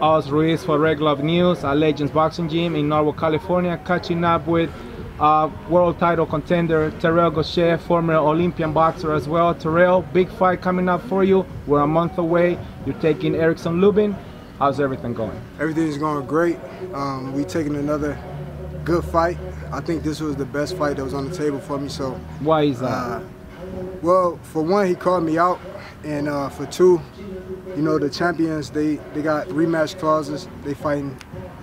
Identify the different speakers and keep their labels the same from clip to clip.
Speaker 1: Oz Ruiz for Red Glove News at Legends Boxing Gym in Norwood, California, catching up with uh, world title contender Terrell Gausha, former Olympian boxer as well. Terrell, big fight coming up for you. We're a month away. You're taking Erickson Lubin. How's everything going?
Speaker 2: Everything's going great. Um, we taking another good fight. I think this was the best fight that was on the table for me. So
Speaker 1: why is that?
Speaker 2: Uh, well, for one, he called me out, and uh, for two, you know, the champions they they got rematch clauses. They fighting,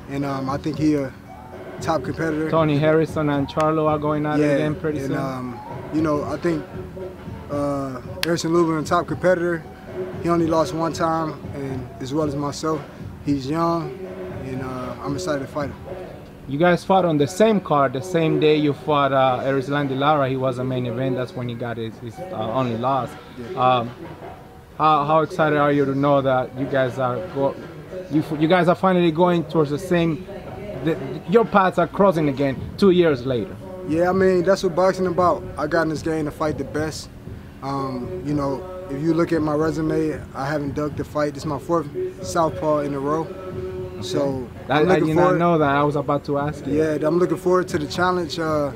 Speaker 2: and um, I think he a top competitor.
Speaker 1: Tony Harrison and Charlo are going at
Speaker 2: yeah,
Speaker 1: it again pretty
Speaker 2: and,
Speaker 1: soon.
Speaker 2: Um, you know, I think uh, Erickson Lubin, a top competitor. He only lost one time, and as well as myself, he's young, and uh, I'm excited to fight him.
Speaker 1: You guys fought on the same card, the same day you fought uh, Erislandy Lara. He was a main event. That's when he got his, his uh, only loss. Um, how, how excited are you to know that you guys are go, you you guys are finally going towards the same? The, your paths are crossing again two years later.
Speaker 2: Yeah, I mean that's what boxing about. I got in this game to fight the best. Um, you know, if you look at my resume, I haven't dug the fight. This is my fourth southpaw in a row. Okay. So
Speaker 1: I, I did not know that. I was about to ask you.
Speaker 2: Yeah, I'm looking forward to the challenge. Uh,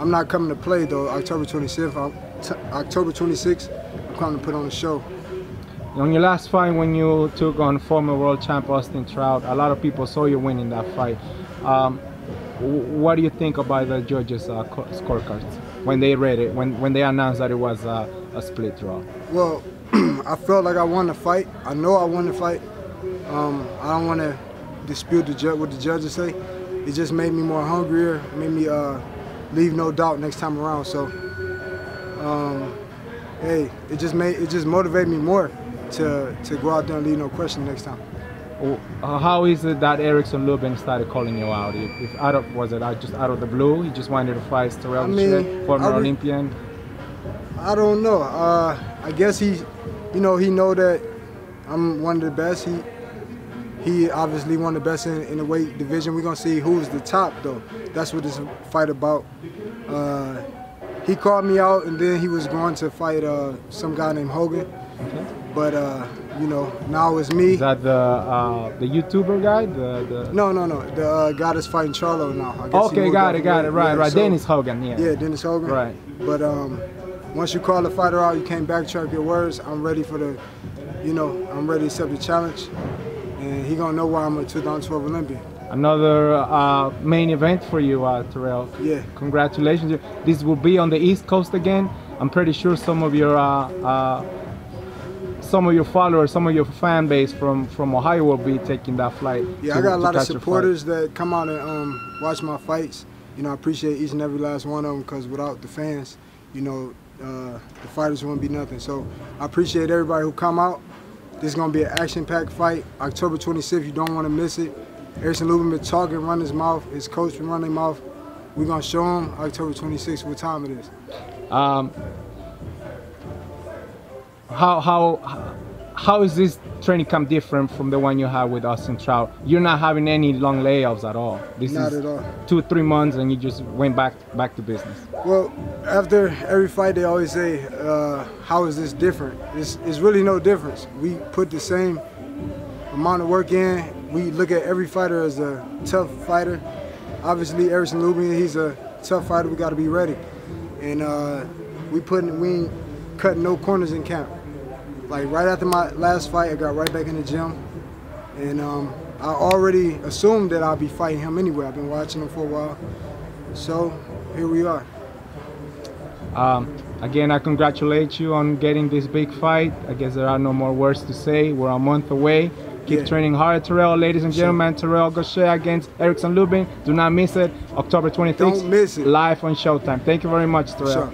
Speaker 2: I'm not coming to play though. October 26th. October 26th. I'm coming to put on a show.
Speaker 1: On your last fight, when you took on former world champ Austin Trout, a lot of people saw you winning that fight. Um, what do you think about the judges' uh, scorecards when they read it, when when they announced that it was uh, a split draw?
Speaker 2: Well, I felt like I won the fight. I know I won the fight. Um, I don't want to dispute the what the judges say. It just made me more hungrier, made me uh, leave no doubt next time around. So, um, hey, it just made it just motivated me more to to go out there and leave no question next time.
Speaker 1: Uh, how is it that Erickson Lubin started calling you out? If, if out of was it I just out of the blue? He just wanted to fight Terrell I mean, former I Olympian.
Speaker 2: I don't know. Uh, I guess he, you know, he know that I'm one of the best. He he obviously one of the best in, in the weight division. We're gonna see who's the top though. That's what this fight about. Uh, he called me out, and then he was going to fight uh, some guy named Hogan. Okay. But uh, you know, now it's me.
Speaker 1: Is that the uh, the YouTuber guy? The, the
Speaker 2: no, no, no. The uh, guy that's fighting Charlo now.
Speaker 1: okay, got it, got it. Right, yeah, right. So, Dennis Hogan. Yeah.
Speaker 2: Yeah, Dennis Hogan.
Speaker 1: Right.
Speaker 2: But um, once you call the fighter out, you can't backtrack your words. I'm ready for the, you know, I'm ready to accept the challenge and he gonna know why I'm a 2012 Olympian.
Speaker 1: Another uh, main event for you, uh, Terrell.
Speaker 2: Yeah.
Speaker 1: Congratulations. This will be on the East Coast again. I'm pretty sure some of your uh, uh some of your followers, some of your fan base from from Ohio will be taking that flight.
Speaker 2: Yeah, to, I got a lot of supporters that come out and um, watch my fights. You know, I appreciate each and every last one of them because without the fans, you know, uh, the fighters wouldn't be nothing. So I appreciate everybody who come out. This is going to be an action-packed fight. October 26th, you don't want to miss it. Erickson Lubin been talking, run his mouth. His coach been running mouth. We're going to show him October 26th what time it is.
Speaker 1: Um, how, how, how is this training camp different from the one you had with Austin Trout? You're not having any long layoffs at all.
Speaker 2: This not is at all.
Speaker 1: two, three months and you just went back back to business.
Speaker 2: Well, after every fight, they always say, uh, how is this different? It's, it's really no difference. We put the same amount of work in. We look at every fighter as a tough fighter. Obviously, Erickson Lubin, he's a tough fighter. We got to be ready. And uh, we putting, we ain't cutting no corners in camp. Like right after my last fight, I got right back in the gym. And um, I already assumed that I'll be fighting him anyway. I've been watching him for a while. So here we are.
Speaker 1: Um, again, I congratulate you on getting this big fight. I guess there are no more words to say. We're a month away. Keep yeah. training hard, Terrell. Ladies and gentlemen, sure. Terrell Gausha against Erickson Lubin. Do not miss it. October 26th.
Speaker 2: Don't miss it.
Speaker 1: Live on Showtime. Thank you very much, Terrell. Sure.